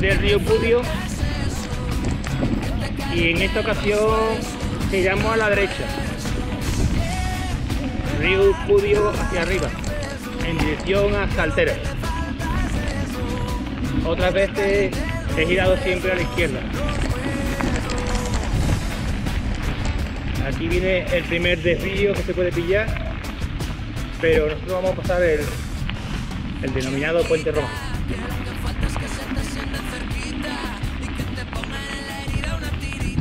del río Pudio y en esta ocasión giramos a la derecha. Río Pudio hacia arriba, en dirección a Saltera. Otras veces he girado siempre a la izquierda. Aquí viene el primer desvío que se puede pillar, pero nosotros vamos a pasar el, el denominado Puente Romano.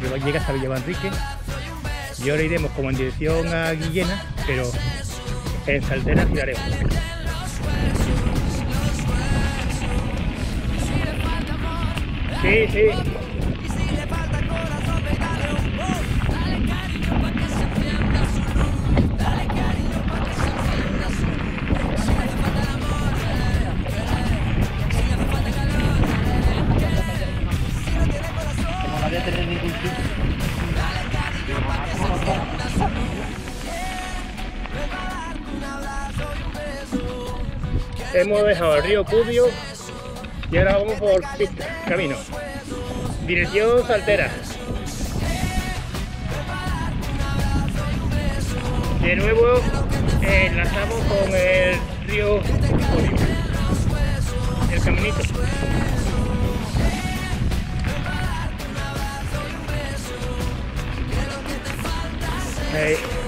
que llegue hasta Villa Manrique y ahora iremos como en dirección a Guillena, pero en Saltera giraremos. Sí, sí. Hemos dejado el río Pudio y ahora vamos por pista, camino. Dirección Saltera. De nuevo eh, enlazamos con el río Pudio. El caminito. Ahí.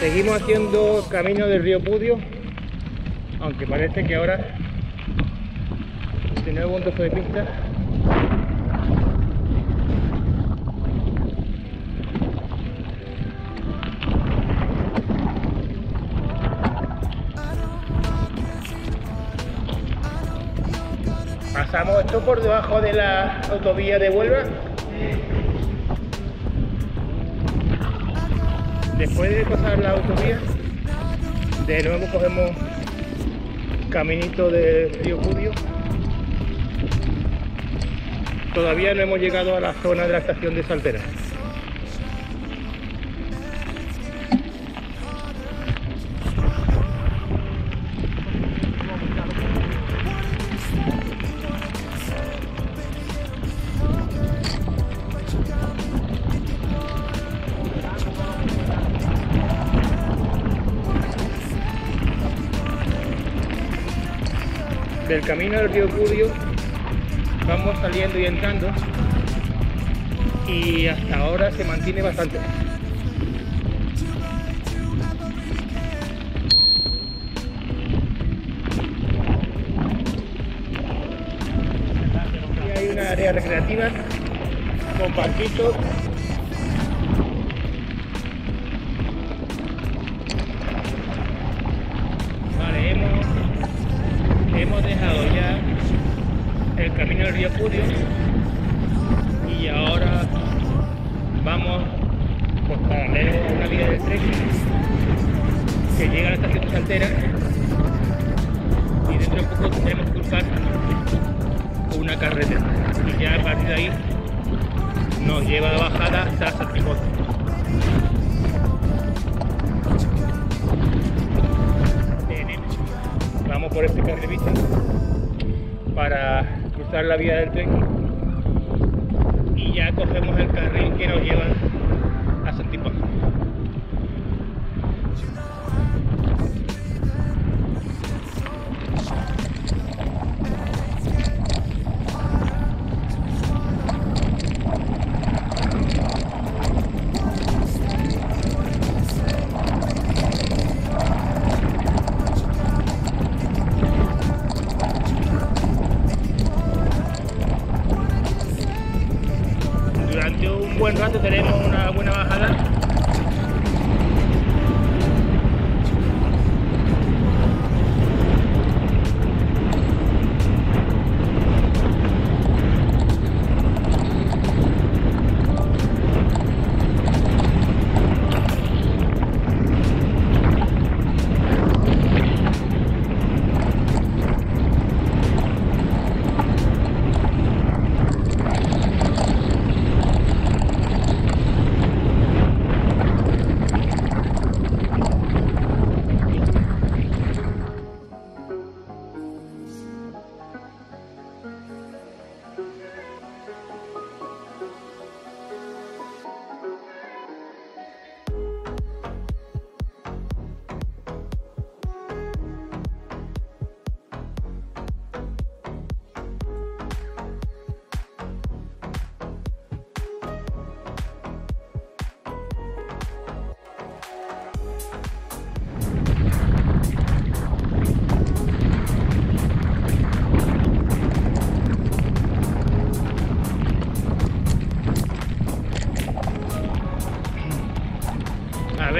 Seguimos haciendo camino del río Pudio, aunque parece que ahora de nuevo un trozo de pista. Pasamos esto por debajo de la autovía de Huelva. Después de pasar la autovía, de nuevo cogemos caminito del río Pudio. Todavía no hemos llegado a la zona de la estación de Saltera. Del camino del río Pudio vamos saliendo y entrando y hasta ahora se mantiene bastante. Aquí hay una área recreativa con parquitos hemos dejado ya el camino del río Pudio y ahora vamos pues paralelo a una vía de tren que llega a la estación de Saltera y dentro de poco tendremos que cruzar una carretera y ya a partir de ahí nos lleva de bajada hasta Santiago. Vamos por este carril bici para cruzar la vía del tren. Y ya cogemos el carril que nos lleva buen rato tenemos una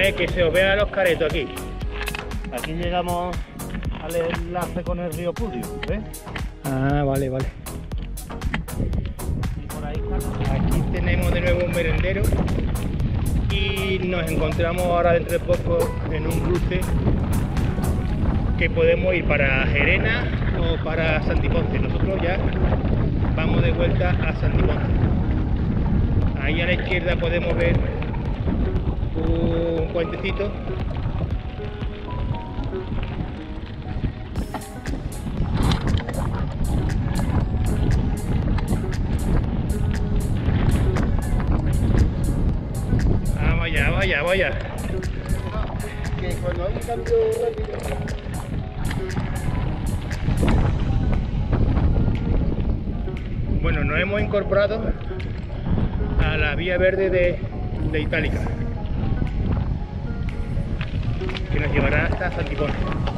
Eh, que se os vea los caretos aquí. Aquí llegamos al enlace con el río Pudio, ¿ves? Ah, vale, vale. Y por ahí está. Aquí tenemos de nuevo un merendero y nos encontramos ahora dentro de poco en un cruce que podemos ir para Gerena o para Santiponce. Nosotros ya vamos de vuelta a Santiponce. Ahí a la izquierda podemos ver un puentecito vamos allá, vamos allá. Que cuando hay un cambio rápido. Bueno, nos hemos incorporado a la vía verde de, de Itálica, nos llevará hasta Santiponce.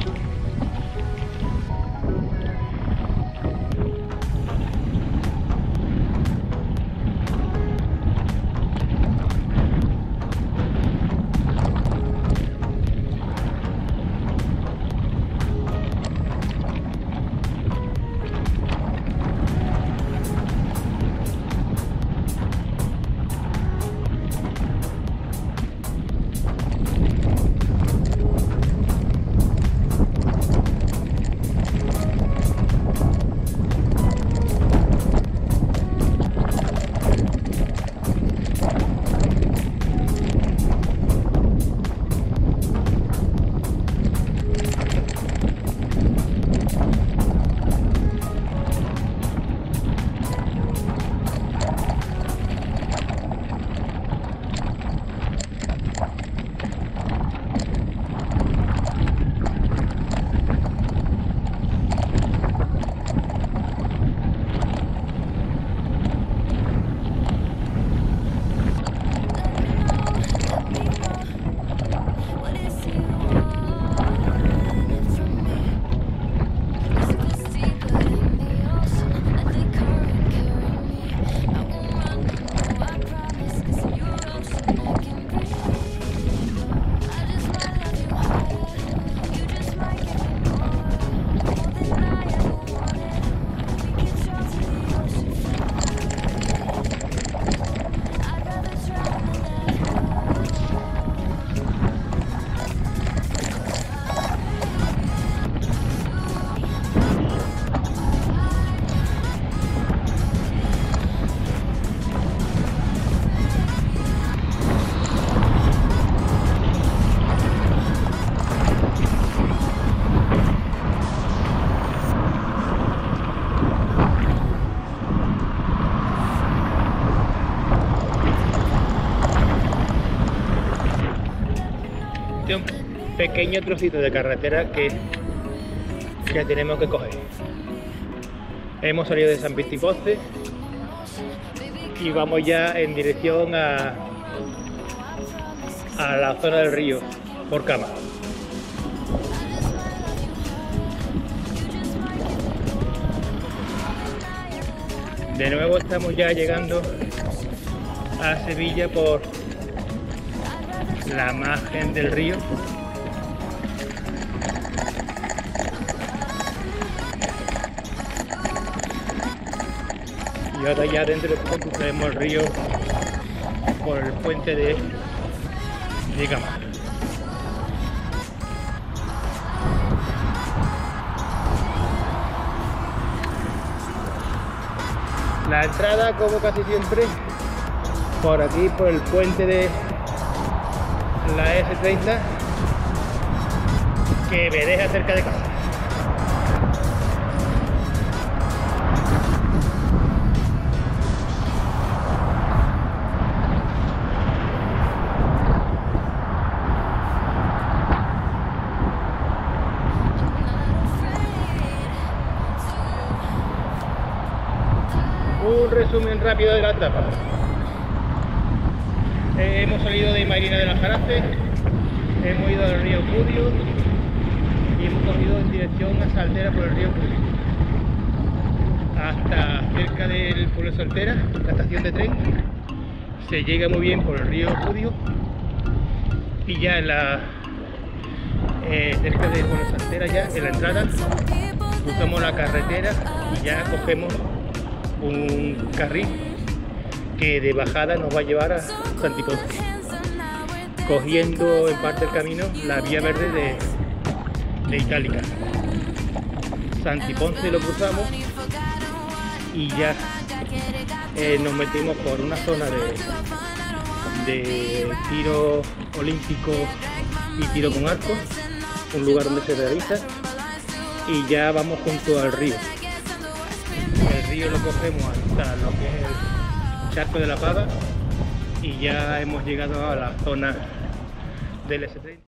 Pequeño trocito de carretera que, que tenemos que coger. Hemos salido de San Pistipoce y vamos ya en dirección a, a la zona del río, por cama. De nuevo estamos ya llegando a Sevilla por la margen del río. Y ahora ya dentro de poco cruzaremos el río por el puente de, de. La entrada, como casi siempre, por aquí, por el puente de la S30, que me deja cerca de casa. Un resumen rápido de la etapa. Eh, hemos salido de Marina de las Jarafe, hemos ido al río Pudio y hemos cogido en dirección a Saltera por el río Pudio. Hasta cerca del pueblo de Saltera, la estación de tren. Se llega muy bien por el río Pudio y ya en la eh, cerca de Buenos Santera ya en la entrada cruzamos la carretera y ya cogemos un carril que de bajada nos va a llevar a Santiponce cogiendo en parte del camino la vía verde de, de Itálica Santiponce lo cruzamos y ya eh, nos metimos por una zona de, de tiro olímpico y tiro con arco, un lugar donde se realiza y ya vamos junto al río. Río lo cogemos hasta lo que es el charco de la Pava y ya hemos llegado a la zona del S30.